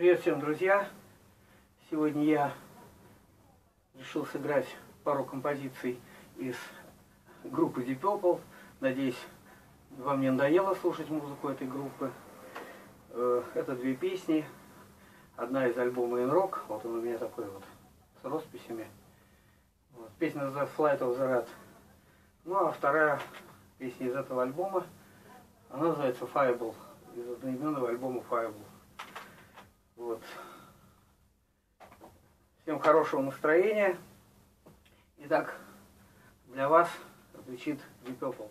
Привет всем, друзья! Сегодня я решил сыграть пару композиций из группы Deep Purple. Надеюсь, вам не надоело слушать музыку этой группы. Э, это две песни. Одна из альбома In Rock. Вот он у меня такой вот с росписями. Вот. Песня называется Flight of the Rat. Ну а вторая песня из этого альбома, она называется Fireball. Из одноименного альбома Fireball. Вот. Всем хорошего настроения. Итак, для вас звучит Deep.